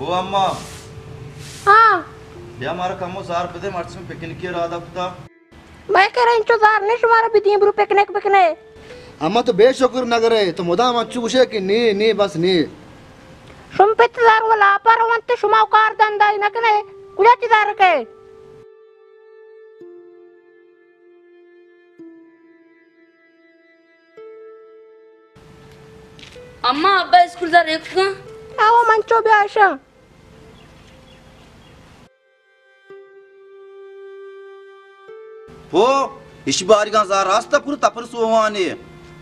ఓ అమ్మ हाँ యా మార కమ్మో సార్ పదే మర్చి పిక్నిక్ రాదా కుతా मैं कह रही इंतजार नहीं तुम्हारा भी दिए ब्रू पिकनिक पिकने अम्मा तो बेशुक्र नगर है तो मुदा मच्चू उसे कि नी नी बस नी तुम पे इंतजार वाला पर वंत शुमा कार दंदा ही नकने कुड़ा इंतजार के అమ్మ అబ్బాయి స్కూల్ సార్ ఎక్కువ आओ मंचो भी आशा वो इश बारी का जार रास्ता पूरा तपर सोवाने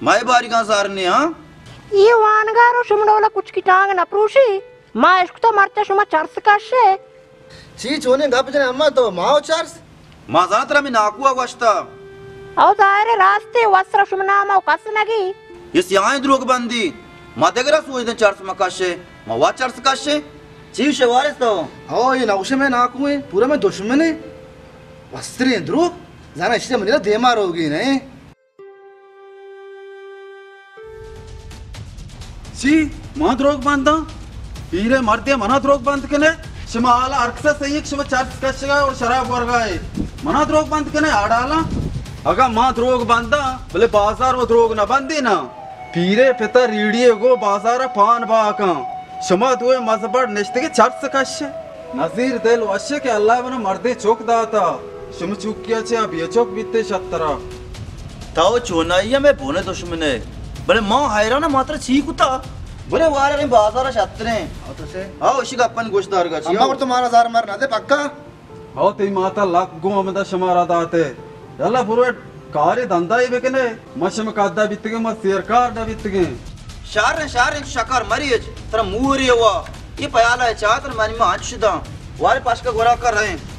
माय बारी का जार ने हाँ ये वानगारो शुमडोला कुछ की टांग ना प्रूशी माँ इसको तो मरते शुमा चर्च काशे सी चोने गप जने अम्मा तो माओ चर्च माँ जातरा में नाकुआ गश्ता औ दायरे रास्ते वस्त्र सुमना शुमना कस नगी इस याय द्रोग बंदी माँ देगरा सोइदन चर्च मकाशे माँ वा चर्च काशे चीफ शेवारिस तो औ ये नौशे में नाकुए पूरा में दुश्मन है वस्त्र द्रोग जाना इष्ट तो देमार होगी नहीं। सी महाद्रोग बांधा। हीरे मर्दे रोग बाँध के ने आला अर्कसा सही संयुक्त शिव चर्च कशगा और शराब वर्गा है महाद्रोग बाँध के ने आड़ाला अगर महाद्रोग बांधा, बले बाज़ार वो रोग ना बांधी ना। पीरे पिता रीडिये को बाज़ार पान बाका। शमा दुए मजबर निश्चित के चर्च कश नजीर दिल वश्य के अल्लाह बना मर्दे चौक दाता। Shumuchuk kya chya biyachok bitte shattara. Tao chonaiya me bone dushmane. बड़े माँ हैरान है मात्र छी कुता बड़े वारे ने बाज़ार छात्रे हाँ तो से। हाँ उसी का अपन गोशदार का छी और तुम्हारा जार ना दे पक्का? हाँ तेरी माता लाख गो हमदा शमारा दाते डला पुरे कारे धंधा ही बेकने मशम कादा बित के मत शेर का डा बित के। शार ने शार एक शकार मरी है तेरा मुँह रे हुआ ये पयाला है चातर मन में आँच सीधा। वारे पास का गोरा कर रहे हैं।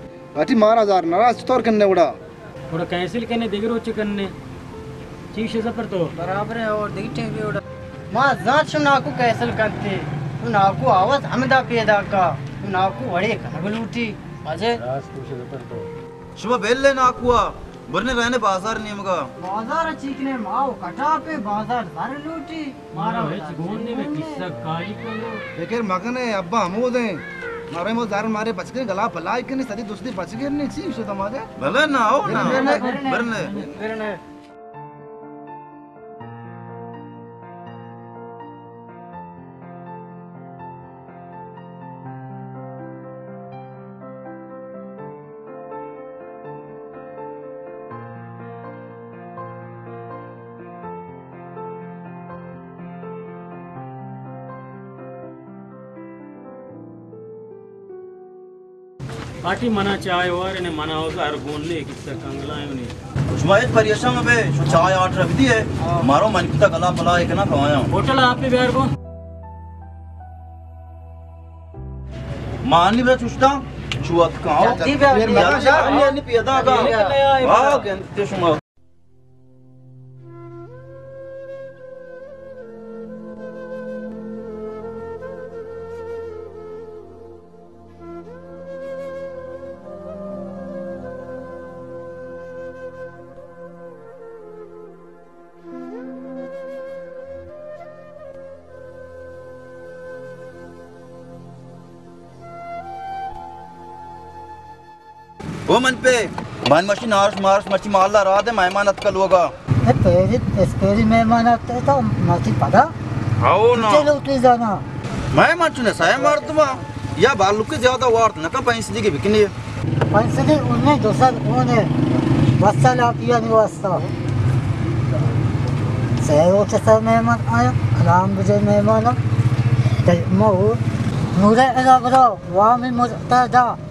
ಅತಿ ಮಾರಾಜಾರ್ನ ಅಷ್ಟು ತೋರ್ಕನ್ನೆ ಉಡ ಉಡ ಕ್ಯಾನ್ಸಲ್ ಕನ್ನೆ ದಿಗಿರು ಉಚ್ಚ ಕನ್ನೆ चीफ से पर तो। बराबर है और दिखते भी उड़ा। जाँच जात सुन नाकू कैसल करते। तो नाकू आवाज़ हमदा पेदा का। तो नाकू वड़े कनबलूटी अजय सुबह बेल ले नाकुआ बरने रहने बाज़ार नियम का बाज़ार अच्छी ने माओ कटा पे बाज़ार सारे लूटी। मारा है गोने में किस्सा काई को लेकर मगने अब्बा हमो दें। मारे मो जार मारे बच के गला पलाई के नहीं सदी दूसरी बच के नहीं ची उसे तुम्हारे भले ना हो पार्टी मना चाय और इन्हें मना हो सार कंगला ले किस्सा कंगलायो ने शुमायत परियशम बे शो चाय आठ रख दी है मारो मन की तक गला पला एक ना खवाया होटल आप पे बिहार को मानी बे चुष्टा चुअत का आओ जाती बे फिर यार, मैं यार ये नहीं पियदा का ले वाह कहते शुमा ओ मन पे। मन मशी नारस मारस मची मालदा रात है मेहमान अतकल होगा पेरी पेरी मेहमान आते तो माती पदा आओ ना। चलो तू जाना? मैं मचने साय मार तुम। या बालू के ज़्यादा वार्त न का पैसे दी के बिकनी। उन्हें दोसर उन्हें वस्ता ला पिया नहीं वास्ता। सहरो के सब मेहमान आया राम विजय मेहमान। मो नूरे एलागरो वामी मुर्तदा शारे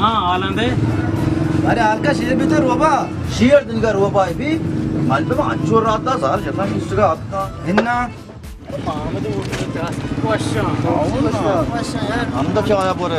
हाँ आलंदे अरे हल्का शेर भी था रोबा शेर दिन का रोबा है भी अल्पे में अंचोर रात था सार शता इसका आपका हिन्ना हम तो क्या आया पूरे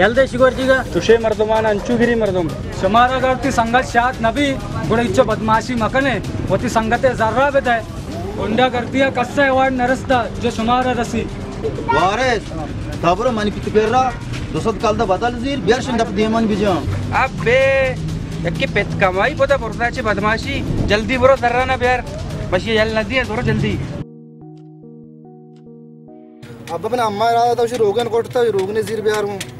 यल्दे तुषे मर्दमान अंचुगिरी मर्दम शमारा संगत शात नबी गुड़िच्चो बदमाशी मकने वती संगते जर्रा बेता है उंडा करती है कस्से वार्ड नरस्ता जो शमारा रसी वारेस तबरो मनी पित पेरा दोसत काल दा बदल जीर बेर शिंदा देमन बिजो अब बे यक्के पेट कमाई पोता पुरता ची बदमाशी जल्दी बरो ना बेर बस ये नदी है थोड़ा जल्दी अब अपना अम्मा रहा था रोगन कोटता रोगने जीर बिहार हूँ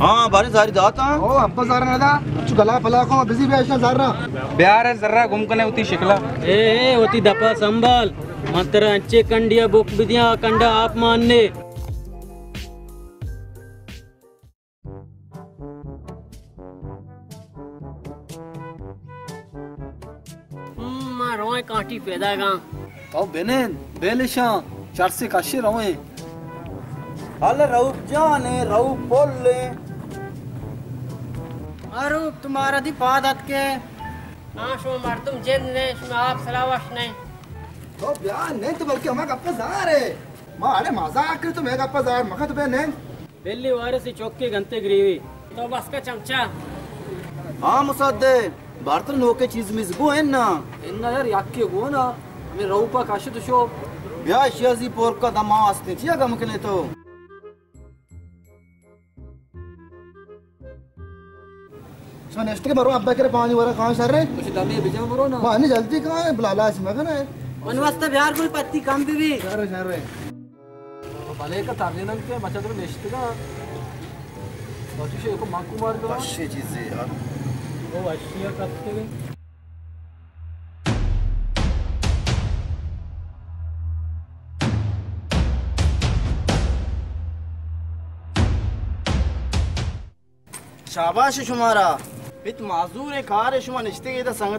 हाँ बारे सारी दाता ओ हमको सारा ना था। अच्छु गला फला को बिज़ी बे ऐसा सारा बिहार है जरा घूम कने उती शिकला। ए ए उती दपा संभाल। मंत्र अच्छे कंडिया बुक बिदिया कंडा आप मानने रोए काटी पैदा गा। तो बेने बेलेशा चार से काशी रोए। अल रऊफ जाने रऊफ बोल ले अरे तुम्हारा दी पादत के हाँ। शो मर्दम जेन ने शो आप सलावश नहीं। तो ब्याह नहीं तो बल्कि हमारा गप्पा जार है। माँ अरे मज़ाक कर तो मैं गप्पा जार मखा तो बे नहीं। पहली वारे से चौक के गंते ग्रीवी तो बस का चमचा। हाँ मुसद्दे भारत नोके चीज़ मिस गो है ना। इन्ना यार याक्के गो ना। हमें रऊपा काशी तो शो। ब्या शियाजी पोर का दमा आस्ते चिया गम कने तो। सो नेक्स्ट के मरो अब्बा के पानी वाला कहाँ सर रे कुछ दमे बिजा मरो ना। पानी जल्दी कहाँ है? बुलाला इसमें का ना? मन वास्ते बिहार कोई पत्ती कम भी भी सर सर रे भले का तारनेनम के मचा तो नेश्त का। बाकी से को माकू मार दो। अच्छी चीज़ है यार। वो अशिया करते हुए शाबाश शुमारा।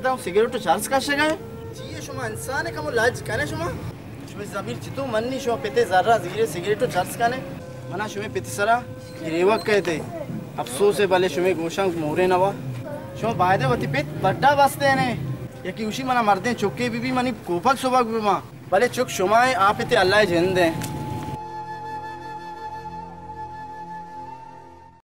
हूँ सिगरेट तो चार्ज कर शगा है जी ये शुमा इंसान है कम लाज कने शुमा शुमे जमीर जितो मन्नी शुमा पिते जर्रा जीरे सिगरेट तो चार्ज कने मना शुमे पिते सरा रेवक कहते अफसोस है भले शुमे गोशंग मोरे नवा शुमा बायदे वती पित बड्डा बसते ने या कि उसी मना मरदे चुक्के बीबी मनी कोपक सुबक बीमा भले चुक शुमा है आप इते अल्लाह जिंद